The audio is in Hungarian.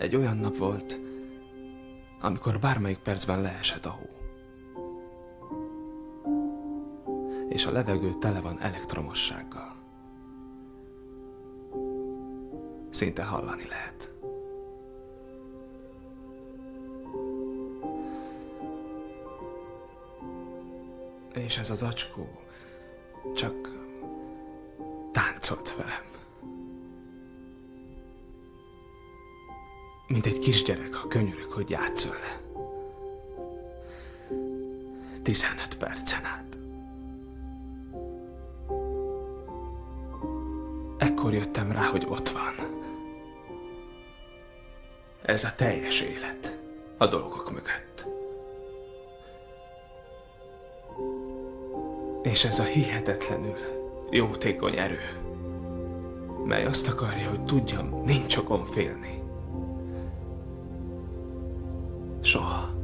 Egy olyan nap volt, amikor bármelyik percben leesett a hó. És a levegő tele van elektromossággal. Szinte hallani lehet. És ez az acskó csak táncolt velem. Mint egy kisgyerek, ha könyörök, hogy játsz vele. 15 percen át. Ekkor jöttem rá, hogy ott van. Ez a teljes élet a dolgok mögött. És ez a hihetetlenül jótékony erő, mely azt akarja, hogy tudjam, nincs okon félni. 说。